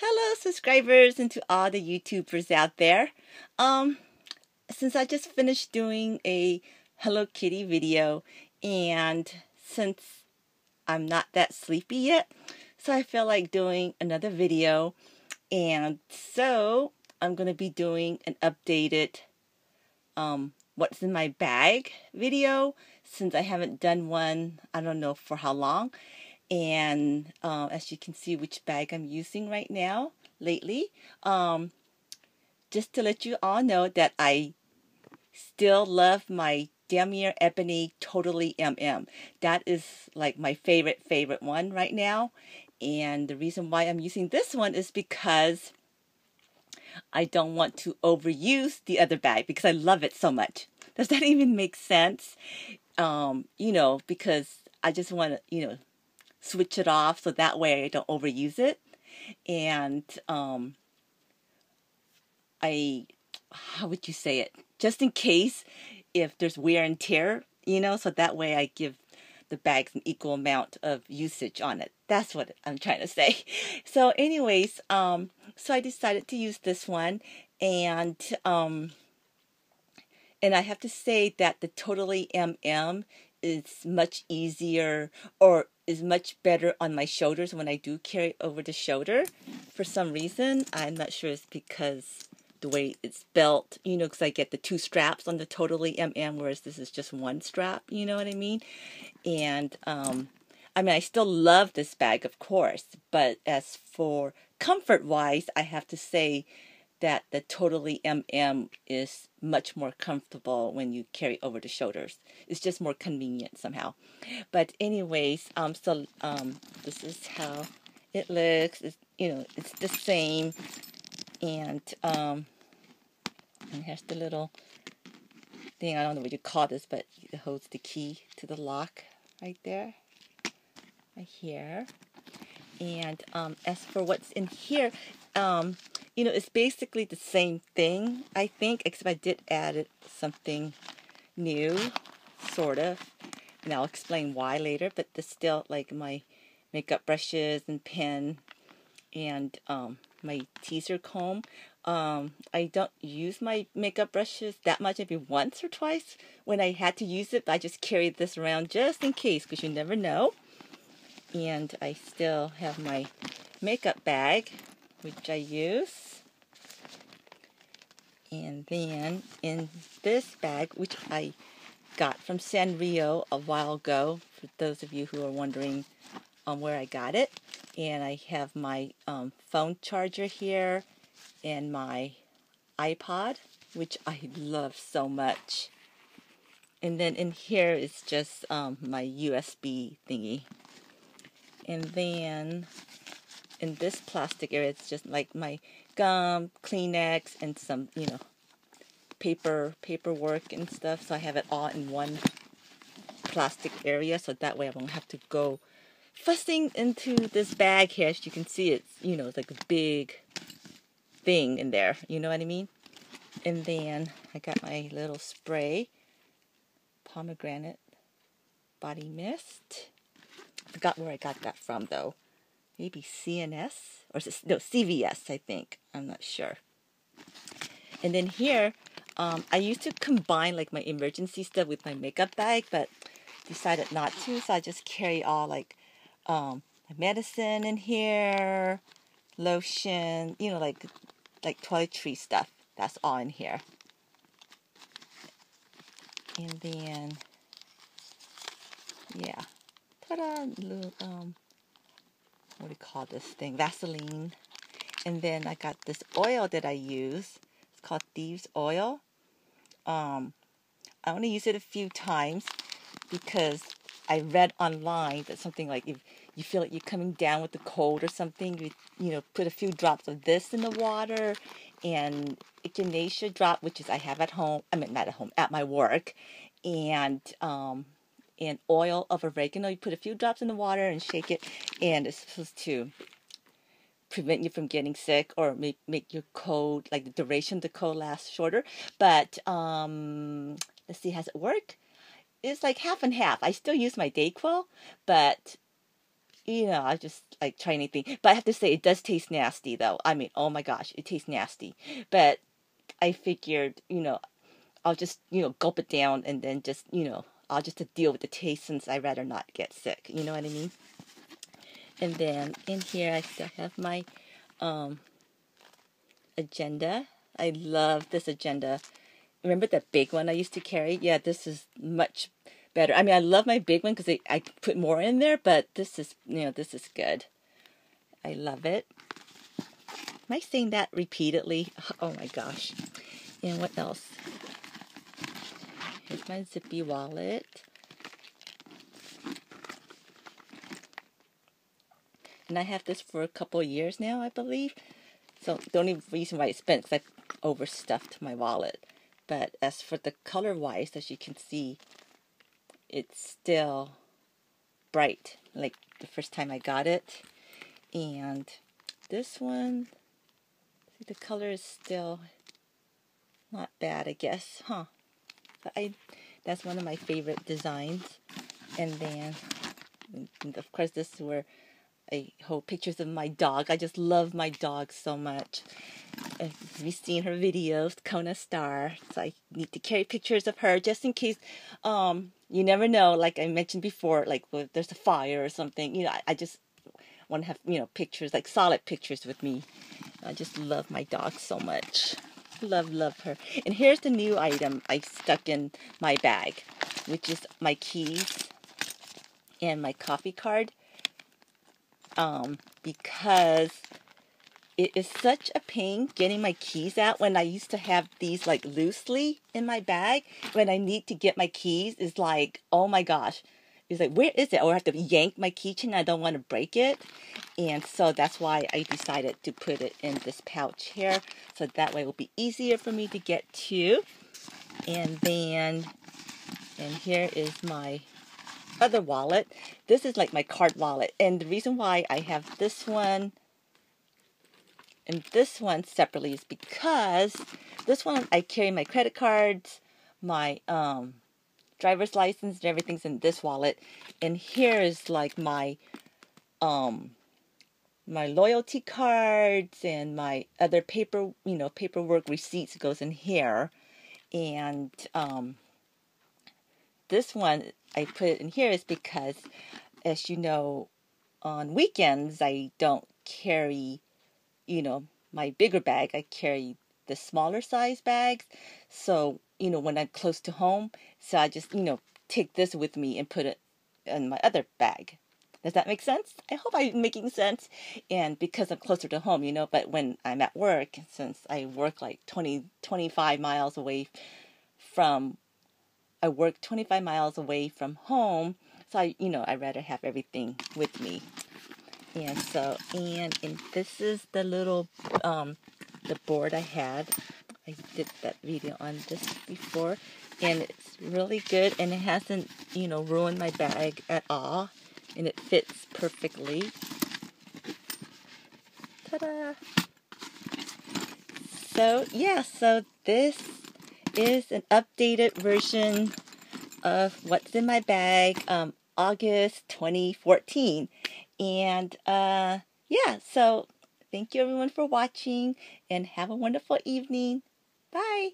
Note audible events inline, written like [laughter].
Hello, subscribers, and to all the YouTubers out there. Um, since I just finished doing a Hello Kitty video, and since I'm not that sleepy yet, so I feel like doing another video, and so I'm going to be doing an updated um, what's in my bag video since I haven't done one, I don't know for how long and uh, as you can see which bag I'm using right now lately um, just to let you all know that I still love my Damier Ebony Totally MM that is like my favorite favorite one right now and the reason why I'm using this one is because I don't want to overuse the other bag because I love it so much. Does that [laughs] even make sense? Um, you know, because I just want to, you know, switch it off so that way I don't overuse it. And um, I, how would you say it? Just in case if there's wear and tear, you know, so that way I give the bags an equal amount of usage on it. That's what I'm trying to say. [laughs] So, anyways, um, so I decided to use this one, and um, and I have to say that the Totally MM is much easier or is much better on my shoulders when I do carry over the shoulder. For some reason, I'm not sure it's because the way it's built, you know, because I get the two straps on the Totally MM, whereas this is just one strap, you know what I mean? And, um, I mean, I still love this bag, of course, but as for comfort wise, I have to say that the Totally MM is much more comfortable when you carry over the shoulders. It's just more convenient somehow. But anyways, um, so um, this is how it looks. It's, you know, it's the same, and um, and here's the little thing. I don't know what you call this, but it holds the key to the lock right there, right here. And um, as for what's in here, um, you know, it's basically the same thing, I think, except I did add something new, sort of. And I'll explain why later, but there's still like my makeup brushes and pen and um, my teaser comb. Um, I don't use my makeup brushes that much, maybe once or twice when I had to use it, but I just carried this around just in case because you never know. And I still have my makeup bag which I use. And then in this bag, which I got from Sanrio a while ago, for those of you who are wondering um, where I got it. And I have my um, phone charger here and my iPod, which I love so much. And then in here is just um, my USB thingy. And then in this plastic area, it's just like my gum, Kleenex, and some, you know, paper, paperwork and stuff. So I have it all in one plastic area, so that way I won't have to go fussing into this bag here. As you can see, it's, you know, it's like a big thing in there. You know what I mean? And then I got my little spray, pomegranate body mist. Forgot where I got that from though maybe CNS or no CVS, I think. I'm not sure. And then here, um, I used to combine like my emergency stuff with my makeup bag, but decided not to. So I just carry all like um, medicine in here, lotion, you know, like like toiletry stuff. That's all in here. And then, yeah, ta-da, little um, what do you call this thing? Vaseline. And then I got this oil that I use. It's called Thieves Oil. Um, I only use it a few times because I read online that something like if you feel like you're coming down with the cold or something, you you know put a few drops of this in the water and echinacea drop, which is I have at home. I mean not at home, at my work, and um, and oil of oregano. You put a few drops in the water and shake it, and it's supposed to prevent you from getting sick or make make your cold like the duration of the cold last shorter. But um, let's see, has it worked? It's like half and half. I still use my Dayquil, but you know, I just like try anything. But I have to say, it does taste nasty, though. I mean, oh my gosh, it tastes nasty. But I figured, you know, I'll just, you know, gulp it down and then just, you know, I'll just to deal with the taste since I'd rather not get sick. You know what I mean? And then in here, I still have my um, agenda. I love this agenda. Remember the big one I used to carry? Yeah, this is much better. I mean, I love my big one because I put more in there, but this is, you know, this is good. I love it. Am I saying that repeatedly? [laughs] Oh my gosh. And what else? Here's my zippy wallet. And I have this for a couple years now, I believe. So the only reason why it's spent is I overstuffed my wallet. But as for the color wise, as you can see, it's still bright like the first time I got it. And this one, see the color is still not bad, I guess, huh? I, that's one of my favorite designs. And then, and of course, this is where I hold pictures of my dog. I just love my dog so much. You've seen her videos, Kona Star, so I need to carry pictures of her just in case. Um, you never know. Like I mentioned before, like if there's a fire or something. You know, I, I just want to have you know pictures, like solid pictures with me. I just love my dog so much. Love, love her. And here's the new item I stuck in my bag, which is my keys and my coffee card um, because it is such a pain getting my keys out when I used to have these like loosely in my bag. When I need to get my keys, is like, oh my gosh. It's like, where is it? Or I have to yank my keychain. I don't want to break it. And so that's why I decided to put it in this pouch here. So that way it will be easier for me to get to. And then, and here is my other wallet. This is like my card wallet. And the reason why I have this one and this one separately is because this one I carry my credit cards, my um, driver's license, and everything's in this wallet. And here is like my um, my loyalty cards and my other paper, you know, paperwork receipts goes in here. And um, this one I put it in here is because, as you know, on weekends I don't carry, you know, my bigger bag. I carry the smaller size bags. So, you know, when I'm close to home, so I just, you know, take this with me and put it in my other bag. Does that make sense? I hope I'm making sense. And because I'm closer to home, you know, but when I'm at work, since I work like 20, 25 miles away from I work 25 miles away from home, so I, you know, I'd rather have everything with me. And so, and and this is the little um, the board I had. I did that video on this before, and it's really good, and it hasn't, you know, ruined my bag at all, and it fits perfectly. Ta-da! So yeah, so this is an updated version of what's in my bag, um, August 2014. And uh, yeah, so thank you everyone for watching and have a wonderful evening. Bye.